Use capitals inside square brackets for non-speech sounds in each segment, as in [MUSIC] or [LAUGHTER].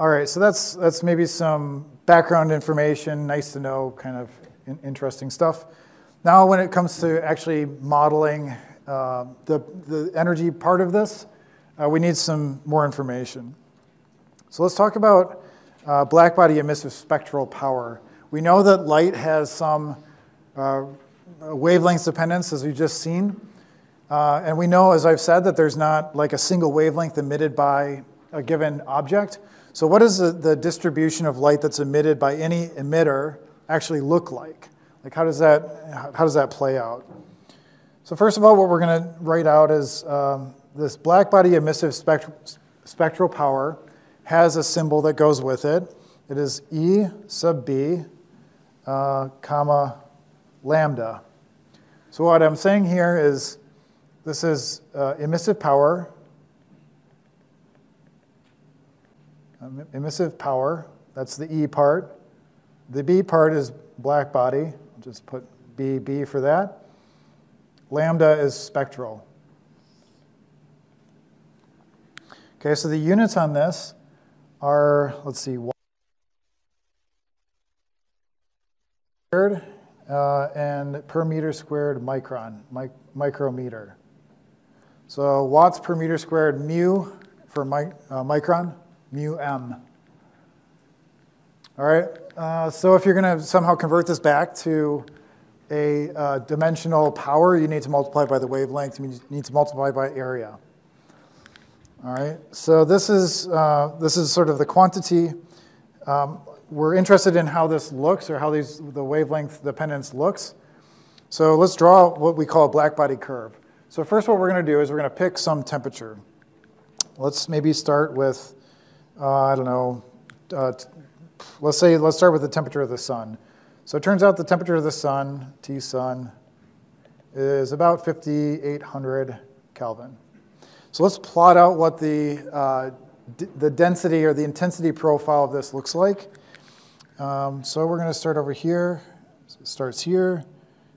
All right, so that's, that's maybe some background information, nice to know, kind of in, interesting stuff. Now, when it comes to actually modeling uh, the, the energy part of this, uh, we need some more information. So let's talk about uh, blackbody emissive spectral power. We know that light has some uh, wavelength dependence, as we've just seen. Uh, and we know, as I've said, that there's not like a single wavelength emitted by a given object. So what does the, the distribution of light that's emitted by any emitter actually look like? Like how does that, how does that play out? So first of all, what we're going to write out is um, this blackbody emissive spectral, spectral power has a symbol that goes with it. It is E sub B, uh, comma, lambda. So what I'm saying here is this is uh, emissive power, um, emissive power, that's the E part. The B part is black body, just put B, B for that. Lambda is spectral. Okay, so the units on this are, let's see, squared uh, and per meter squared micron, mic micrometer. So watts per meter squared mu for uh, micron, mu m. All right, uh, so if you're going to somehow convert this back to a uh, dimensional power, you need to multiply by the wavelength, you need to multiply by area. All right, so this is, uh, this is sort of the quantity. Um, we're interested in how this looks or how these, the wavelength dependence looks. So let's draw what we call a blackbody curve. So first what we're going to do is we're going to pick some temperature. Let's maybe start with, uh, I don't know, uh, let's say, let's start with the temperature of the sun. So it turns out the temperature of the sun, T sun, is about 5,800 Kelvin. So let's plot out what the, uh, the density or the intensity profile of this looks like. Um, so we're going to start over here. So it starts here.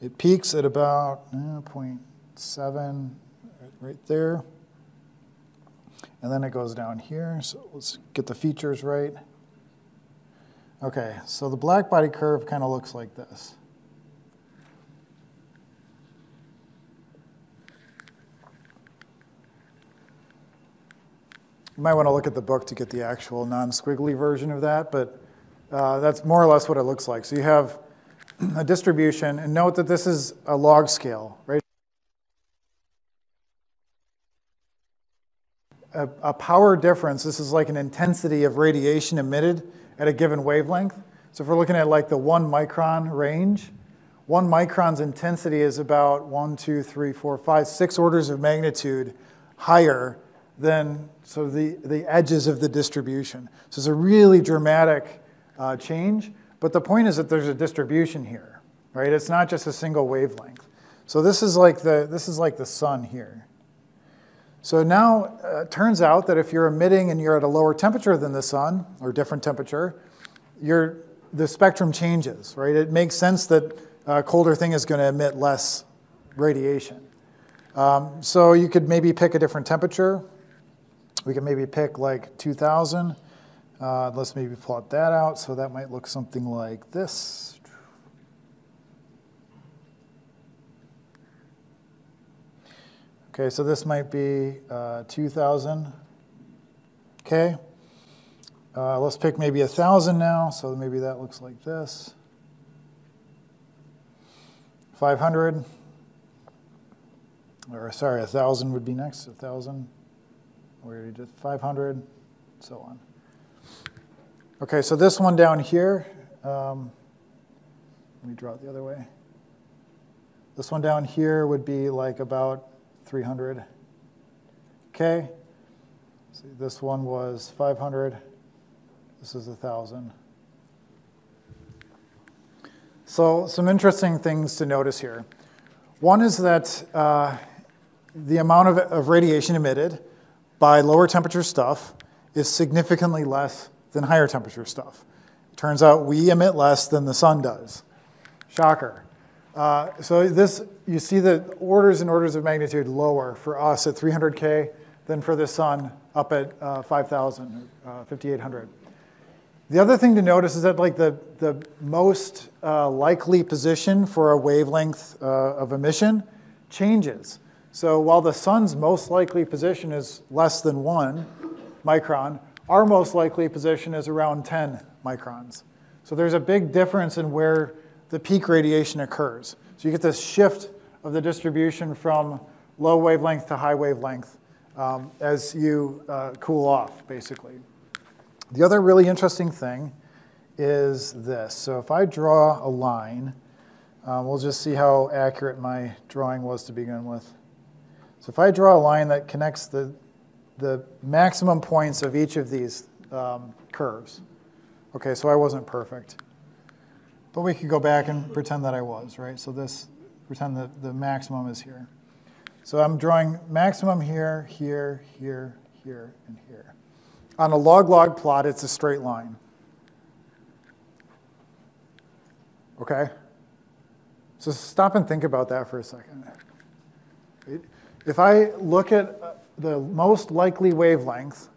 It peaks at about uh, 0.7 right there. And then it goes down here. So let's get the features right. Okay, so the black body curve kind of looks like this. You might want to look at the book to get the actual non-squiggly version of that, but uh, that's more or less what it looks like. So you have [CLEARS THROAT] a distribution, and note that this is a log scale, right? A, a power difference, this is like an intensity of radiation emitted at a given wavelength. So if we're looking at like the one micron range, one micron's intensity is about one, two, three, four, five, six orders of magnitude higher than so the, the edges of the distribution. So it's a really dramatic uh, change, but the point is that there's a distribution here, right? It's not just a single wavelength. So this is like the, this is like the sun here. So now uh, it turns out that if you're emitting and you're at a lower temperature than the sun, or different temperature, the spectrum changes, right? It makes sense that a colder thing is going to emit less radiation. Um, so you could maybe pick a different temperature. We can maybe pick like 2000. Uh, let's maybe plot that out. So that might look something like this. Okay, so this might be uh, 2000. Okay. Uh, let's pick maybe 1,000 now. So maybe that looks like this. 500. Or sorry, 1,000 would be next. 1,000 we already did 500, so on. Okay, so this one down here, um, let me draw it the other way. This one down here would be like about 300. Okay, see, this one was 500. This is 1,000. So some interesting things to notice here. One is that uh, the amount of, of radiation emitted by lower temperature stuff is significantly less than higher temperature stuff. It turns out we emit less than the sun does. Shocker. Uh, so this, you see the orders and orders of magnitude lower for us at 300K than for the sun up at uh, 5,000, uh, 5,800. The other thing to notice is that like the, the most uh, likely position for a wavelength uh, of emission changes. So while the sun's most likely position is less than one micron, our most likely position is around 10 microns. So there's a big difference in where the peak radiation occurs. So you get this shift of the distribution from low wavelength to high wavelength um, as you uh, cool off, basically. The other really interesting thing is this. So if I draw a line, um, we'll just see how accurate my drawing was to begin with. So if I draw a line that connects the, the maximum points of each of these um, curves, okay, so I wasn't perfect. But we could go back and pretend that I was, right? So this, pretend that the maximum is here. So I'm drawing maximum here, here, here, here, and here. On a log-log plot, it's a straight line. Okay? So stop and think about that for a second. If I look at uh, the most likely wavelength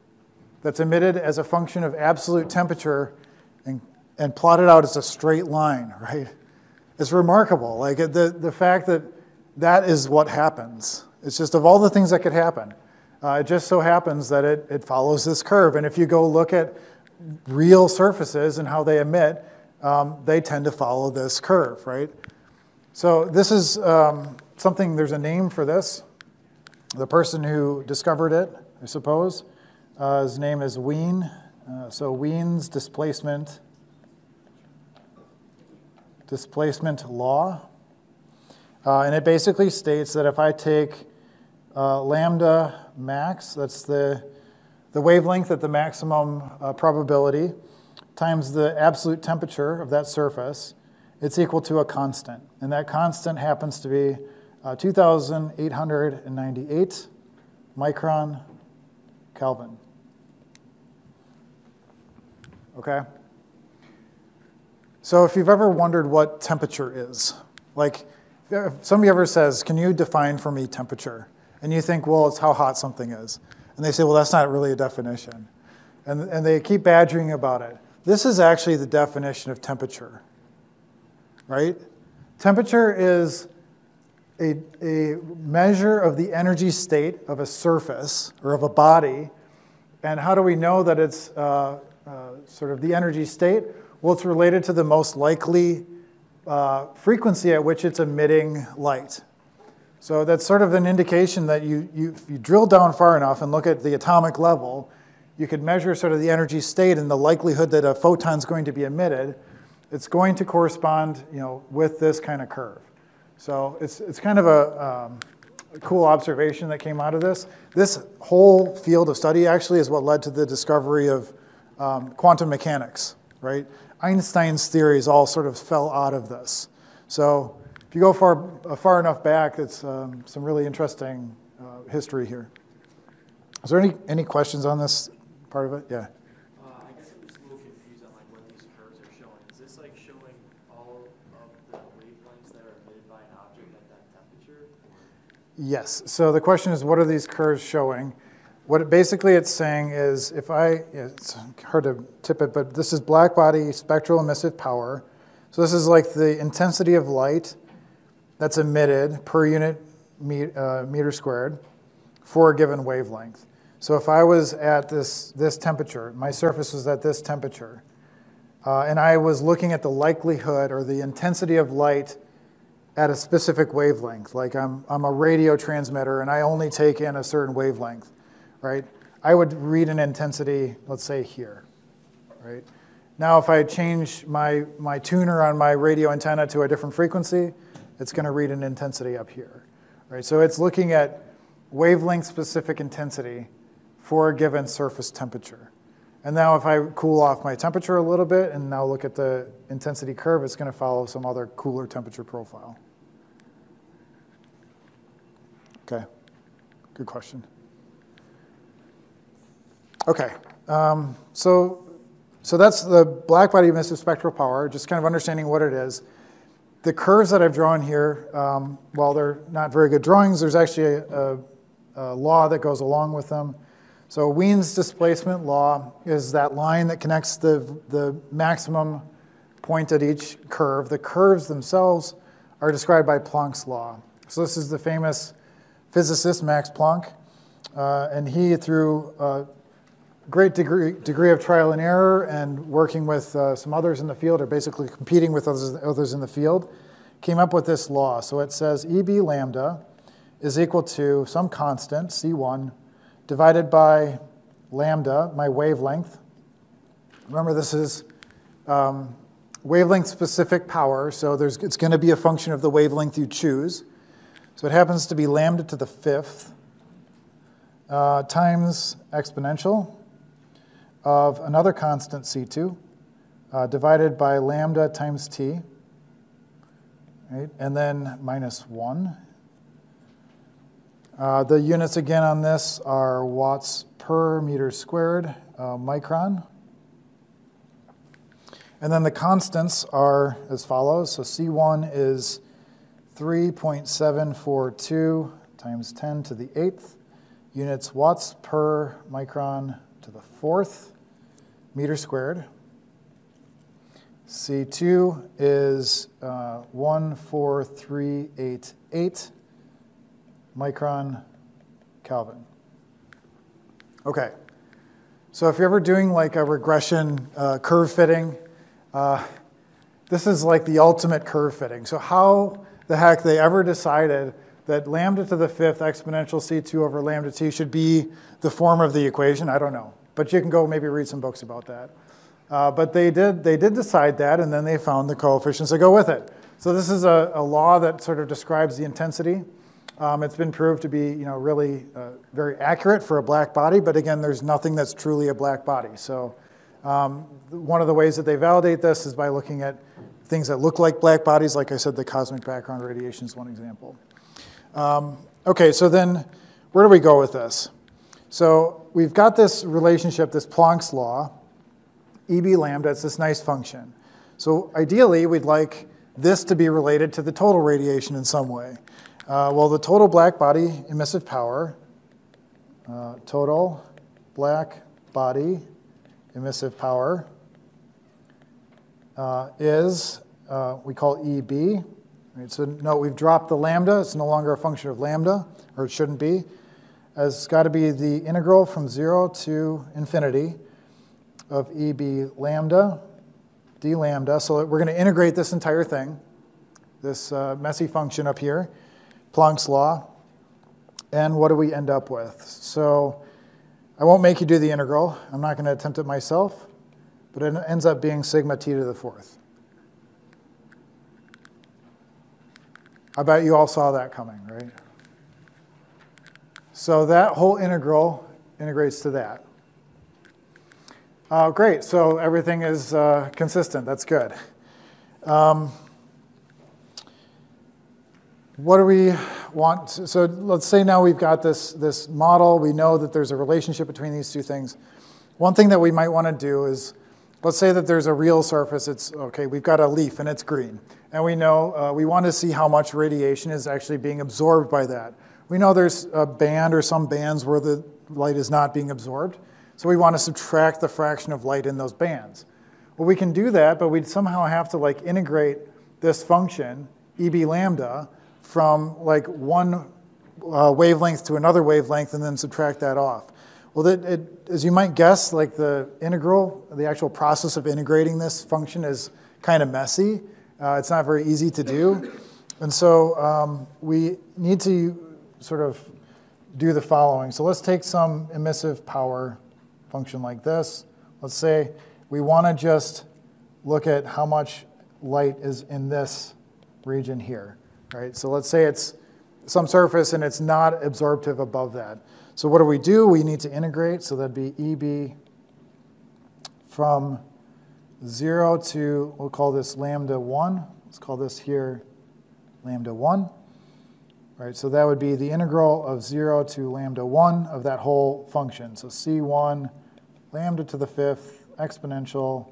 that's emitted as a function of absolute temperature and, and plot it out as a straight line, [LAUGHS] right? It's remarkable. Like the, the fact that that is what happens. It's just of all the things that could happen, uh, it just so happens that it, it follows this curve. And if you go look at real surfaces and how they emit, um, they tend to follow this curve, right? So this is um, something, there's a name for this. The person who discovered it, I suppose, uh, his name is Wien. Uh, so Wien's displacement displacement law. Uh, and it basically states that if I take uh, lambda max, that's the, the wavelength at the maximum uh, probability, times the absolute temperature of that surface, it's equal to a constant. And that constant happens to be uh, 2,898 micron Kelvin. Okay? So if you've ever wondered what temperature is, like if somebody ever says, Can you define for me temperature? And you think, Well, it's how hot something is. And they say, Well, that's not really a definition. And, and they keep badgering about it. This is actually the definition of temperature, right? Temperature is a, a measure of the energy state of a surface or of a body. And how do we know that it's uh, uh, sort of the energy state? Well, it's related to the most likely uh, frequency at which it's emitting light. So that's sort of an indication that you, you, if you drill down far enough and look at the atomic level, you could measure sort of the energy state and the likelihood that a photon is going to be emitted. It's going to correspond you know, with this kind of curve. So it's, it's kind of a, um, a cool observation that came out of this. This whole field of study actually is what led to the discovery of um, quantum mechanics, right? Einstein's theories all sort of fell out of this. So if you go far, uh, far enough back, it's um, some really interesting uh, history here. Is there any, any questions on this part of it? Yeah. Uh, I guess I'm just a little confused on like what these curves are showing. Is this like showing all of the wavelengths that are emitted by an object at that temperature? Yes. So the question is, what are these curves showing? What it, basically it's saying is, if I, it's hard to tip it, but this is black body spectral emissive power. So this is like the intensity of light that's emitted per unit uh, meter squared for a given wavelength. So if I was at this, this temperature, my surface was at this temperature, uh, and I was looking at the likelihood or the intensity of light at a specific wavelength, like I'm, I'm a radio transmitter and I only take in a certain wavelength, right? I would read an intensity, let's say here, right? Now, if I change my, my tuner on my radio antenna to a different frequency, it's going to read an intensity up here, right? So it's looking at wavelength-specific intensity for a given surface temperature. And now if I cool off my temperature a little bit and now look at the intensity curve, it's going to follow some other cooler temperature profile. Okay, good question. Okay, um, so, so that's the black body emissive spectral power, just kind of understanding what it is. The curves that I've drawn here, um, while they're not very good drawings, there's actually a, a uh, law that goes along with them. So Wien's displacement law is that line that connects the, the maximum point at each curve. The curves themselves are described by Planck's law. So this is the famous physicist Max Planck, uh, and he, through a great degree, degree of trial and error and working with uh, some others in the field, or basically competing with others, others in the field, came up with this law. So it says EB lambda is equal to some constant, C1, divided by lambda, my wavelength. Remember, this is um, wavelength specific power, so there's, it's going to be a function of the wavelength you choose. So it happens to be lambda to the fifth uh, times exponential of another constant c2 uh, divided by lambda times t, right? and then minus 1 uh, the units again on this are watts per meter squared, uh, micron. And then the constants are as follows. So C1 is 3.742 times 10 to the eighth units watts per micron to the fourth meter squared. C2 is uh, 14388 micron Kelvin. Okay, so if you're ever doing like a regression uh, curve fitting, uh, this is like the ultimate curve fitting. So how the heck they ever decided that lambda to the fifth exponential c2 over lambda t should be the form of the equation, I don't know. But you can go maybe read some books about that. Uh, but they did, they did decide that, and then they found the coefficients that go with it. So this is a, a law that sort of describes the intensity. Um, it's been proved to be, you know, really uh, very accurate for a black body, but again, there's nothing that's truly a black body. So um, one of the ways that they validate this is by looking at things that look like black bodies. Like I said, the cosmic background radiation is one example. Um, okay, so then where do we go with this? So we've got this relationship, this Planck's law, EB lambda, it's this nice function. So ideally, we'd like this to be related to the total radiation in some way. Uh, well, the total black body emissive power, uh, total black body emissive power uh, is, uh, we call EB. Right, so note we've dropped the lambda. It's no longer a function of lambda, or it shouldn't be. It's got to be the integral from 0 to infinity of EB lambda d lambda. So we're going to integrate this entire thing, this uh, messy function up here. Planck's law. And what do we end up with? So I won't make you do the integral. I'm not going to attempt it myself, but it ends up being sigma t to the fourth. I bet you all saw that coming, right? So that whole integral integrates to that. Uh, great, so everything is uh, consistent. That's good. Um, what do we want? To, so let's say now we've got this, this model. We know that there's a relationship between these two things. One thing that we might want to do is, let's say that there's a real surface. It's, okay, we've got a leaf and it's green. And we know, uh, we want to see how much radiation is actually being absorbed by that. We know there's a band or some bands where the light is not being absorbed. So we want to subtract the fraction of light in those bands. Well, we can do that, but we'd somehow have to like integrate this function, EB lambda, from like one uh, wavelength to another wavelength and then subtract that off. Well, it, it, as you might guess, like the integral, the actual process of integrating this function is kind of messy. Uh, it's not very easy to do. And so um, we need to sort of do the following. So let's take some emissive power function like this. Let's say we want to just look at how much light is in this region here right? So let's say it's some surface and it's not absorptive above that. So what do we do? We need to integrate, so that'd be EB from 0 to, we'll call this lambda 1. Let's call this here lambda 1. Right, so that would be the integral of 0 to lambda 1 of that whole function. So C1 lambda to the fifth exponential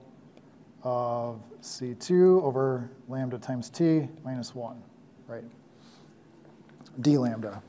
of C2 over lambda times t minus 1 right? d lambda.